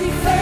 defend.